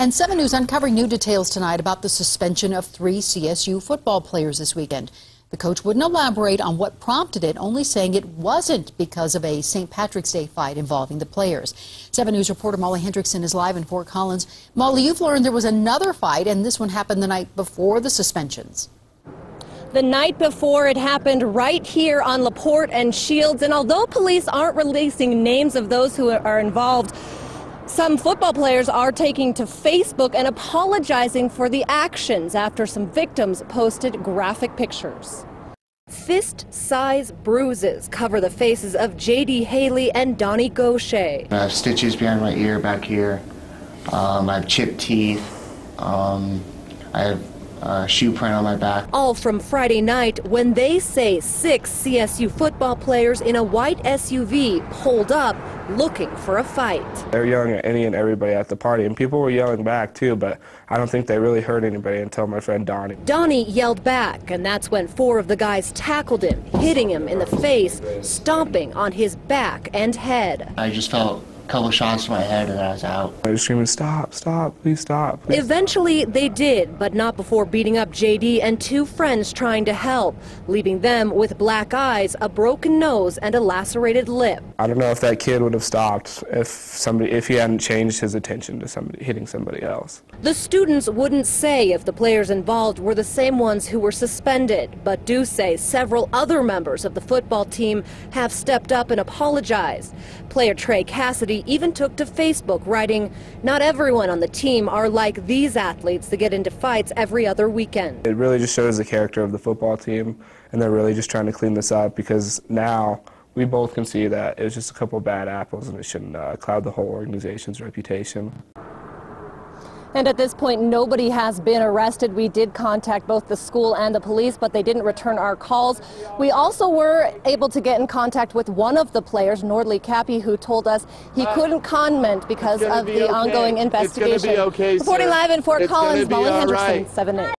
And 7 News uncovering new details tonight about the suspension of three CSU football players this weekend. The coach wouldn't elaborate on what prompted it, only saying it wasn't because of a St. Patrick's Day fight involving the players. 7 News reporter Molly Hendrickson is live in Fort Collins. Molly, you've learned there was another fight, and this one happened the night before the suspensions. The night before it happened right here on LaPorte and Shields, and although police aren't releasing names of those who are involved, some football players are taking to Facebook and apologizing for the actions after some victims posted graphic pictures. Fist-size bruises cover the faces of J.D. Haley and Donnie Gaucher. I have stitches behind my ear back here. Um, I have chipped teeth. Um, I have a shoe print on my back. All from Friday night when they say six CSU football players in a white SUV pulled up looking for a fight. They were yelling at any and everybody at the party, and people were yelling back too, but I don't think they really hurt anybody until my friend Donnie. Donnie yelled back, and that's when four of the guys tackled him, hitting him in the face, stomping on his back and head. I just felt couple shots to my head and I was out. I was screaming, stop, stop, please stop. Eventually they did, but not before beating up JD and two friends trying to help, leaving them with black eyes, a broken nose, and a lacerated lip. I don't know if that kid would have stopped if somebody if he hadn't changed his attention to somebody hitting somebody else. The students wouldn't say if the players involved were the same ones who were suspended, but do say several other members of the football team have stepped up and apologized. Player Trey Cassidy even took to Facebook, writing, Not everyone on the team are like these athletes that get into fights every other weekend. It really just shows the character of the football team, and they're really just trying to clean this up because now we both can see that it was just a couple bad apples and it shouldn't uh, cloud the whole organization's reputation. And at this point, nobody has been arrested. We did contact both the school and the police, but they didn't return our calls. We also were able to get in contact with one of the players, Nordley Cappy, who told us he uh, couldn't comment because of the okay. ongoing investigation. Okay, Reporting live in Fort it's Collins, Molly Hendrickson, right. 7 8.